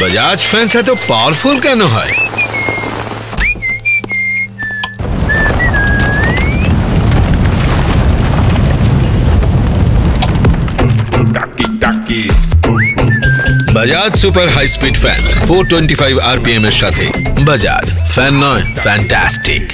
Bajaj fans এত powerful কেন হয় Bajaj super high speed fan four twenty five RPM এর সাথে বাজাজ ফ্যান নয় ফ্যান্টাস্টিক